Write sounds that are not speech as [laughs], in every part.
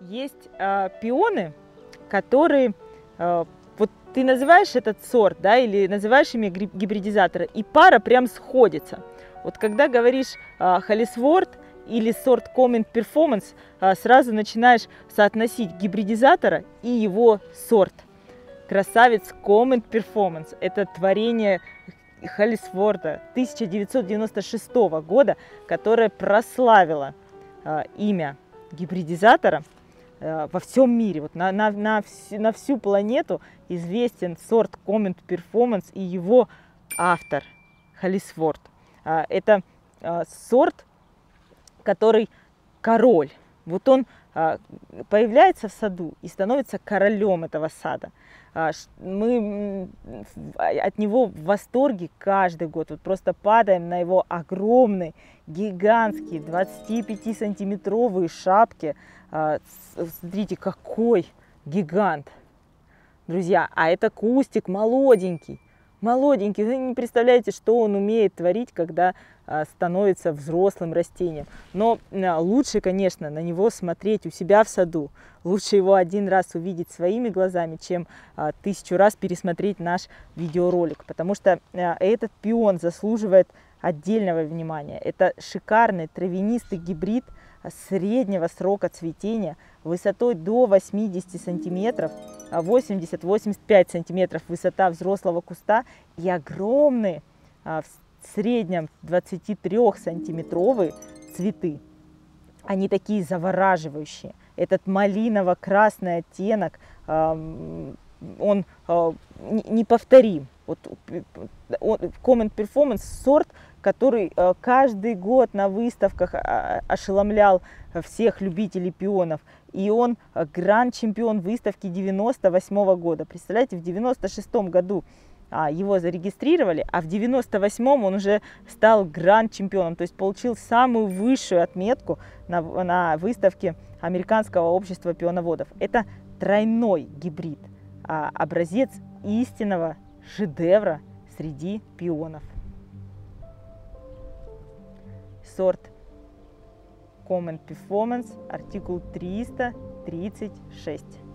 Есть э, пионы, которые, э, вот ты называешь этот сорт, да, или называешь ими гибридизатора, и пара прям сходится. Вот когда говоришь э, или сорт Comment Performance, э, сразу начинаешь соотносить гибридизатора и его сорт. Красавец Comment Performance – это творение Холлисворда 1996 года, которое прославило э, имя гибридизатора – во всем мире, вот на, на, на, всю, на всю планету известен сорт Comment Performance и его автор Халисворд. А, это а, сорт, который король. Вот он а, появляется в саду и становится королем этого сада. Мы от него в восторге каждый год. Вот просто падаем на его огромные, гигантские, 25-сантиметровые шапки. Смотрите, какой гигант. Друзья, а это кустик молоденький молоденький. Вы не представляете, что он умеет творить, когда а, становится взрослым растением. Но а, лучше, конечно, на него смотреть у себя в саду. Лучше его один раз увидеть своими глазами, чем а, тысячу раз пересмотреть наш видеоролик. Потому что этот пион заслуживает отдельного внимания. Это шикарный травянистый гибрид среднего срока цветения высотой до 80 сантиметров 80-85 сантиметров высота взрослого куста и огромные а, в среднем 23 сантиметровые цветы. Они такие завораживающие. Этот малиново-красный оттенок, он а, неповторим. Вот Comment Performance сорт, который а, каждый год на выставках ошеломлял всех любителей пионов. И он э, гранд-чемпион выставки 98 года. Представляете, в 96 году а, его зарегистрировали, а в 98-м он уже стал гранд-чемпионом, то есть получил самую высшую отметку на, на выставке Американского общества пионоводов. Это тройной гибрид, а, образец истинного шедевра среди пионов. Сорт Common Performance, артикул 336.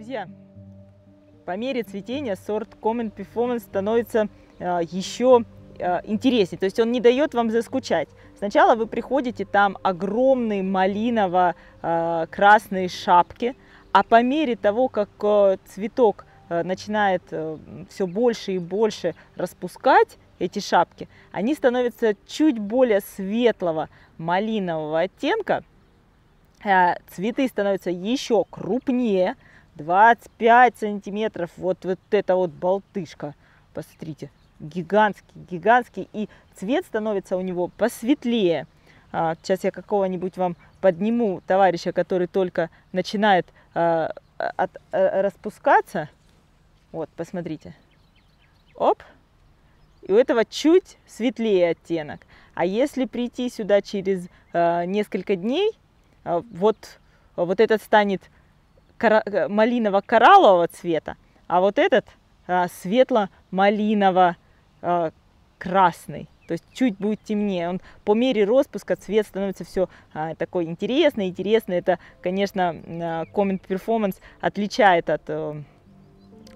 Друзья, по мере цветения сорт Common Performance становится э, еще э, интереснее. То есть он не дает вам заскучать. Сначала вы приходите, там огромные малиново-красные э, шапки, а по мере того, как э, цветок э, начинает все больше и больше распускать эти шапки, они становятся чуть более светлого малинового оттенка. Цветы становятся еще крупнее, 25 сантиметров. Вот, вот это вот болтышка. Посмотрите, гигантский, гигантский. И цвет становится у него посветлее. А, сейчас я какого-нибудь вам подниму товарища, который только начинает а, от, а, распускаться. Вот, посмотрите. Оп. И у этого чуть светлее оттенок. А если прийти сюда через а, несколько дней, а, вот, вот этот станет Э, малиново-кораллового цвета, а вот этот а, светло-малиново-красный. То есть чуть будет темнее. Он по мере распуска цвет становится все а, такой интересный, интересный. Это, конечно, Comment Performance отличает от а,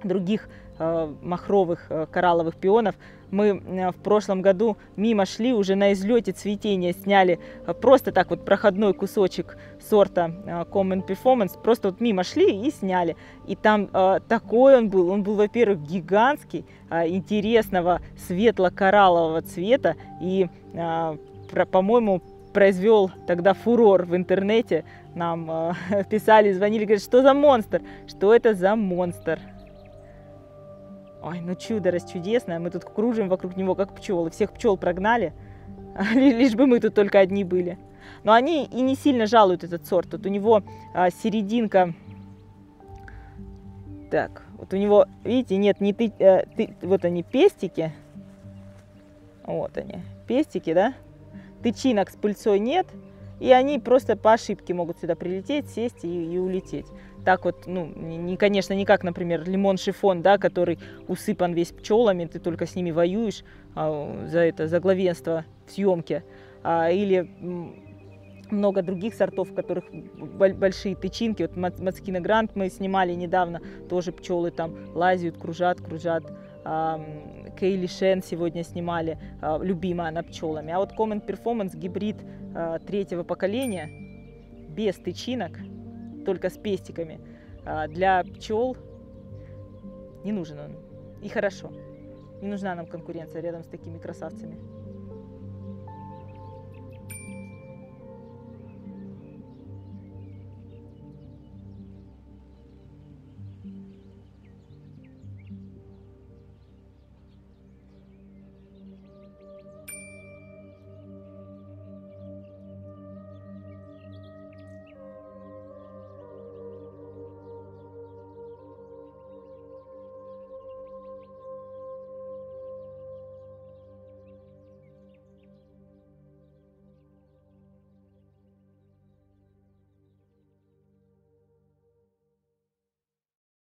других а, махровых а, коралловых пионов мы э, в прошлом году мимо шли, уже на излете цветения сняли э, просто так вот проходной кусочек сорта э, Common Performance, просто вот мимо шли и сняли. И там такой он был, он был, во-первых, гигантский, интересного светло-кораллового цвета и, по-моему, произвел тогда фурор в интернете. Нам э, [laughs] писали, звонили, говорят, что за монстр? Что это за монстр? Ой, ну чудо расчудесное. Мы тут кружим вокруг него, как пчелы. Всех пчел прогнали, [laughs] лишь бы мы тут только одни были. Но они и не сильно жалуют этот сорт. Тут у него а, серединка... Так, вот у него, видите, нет, не ты, э, ты, вот они пестики. Вот они, пестики, да? Тычинок с пыльцой нет. И они просто по ошибке могут сюда прилететь, сесть и, и улететь. Так вот, ну, не, конечно, не как, например, лимон-шифон, да, который усыпан весь пчелами, ты только с ними воюешь а, за это, за главенство в съемке. А, или много других сортов, в которых большие тычинки. Вот Мацкина Грант мы снимали недавно, тоже пчелы там лазят, кружат, кружат. Кейли Шен сегодня снимали, а, любимая она пчелами. А вот Common Performance гибрид а, третьего поколения, без тычинок, только с пестиками, а, для пчел не нужен он. И хорошо. Не нужна нам конкуренция рядом с такими красавцами.